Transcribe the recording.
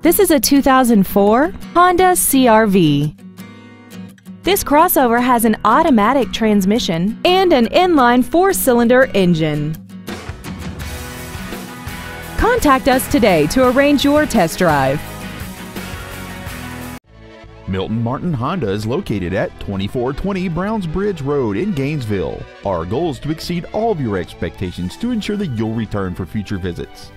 This is a 2004 Honda CRV. This crossover has an automatic transmission and an inline four-cylinder engine. Contact us today to arrange your test drive. Milton Martin Honda is located at 2420 Browns Bridge Road in Gainesville. Our goal is to exceed all of your expectations to ensure that you'll return for future visits.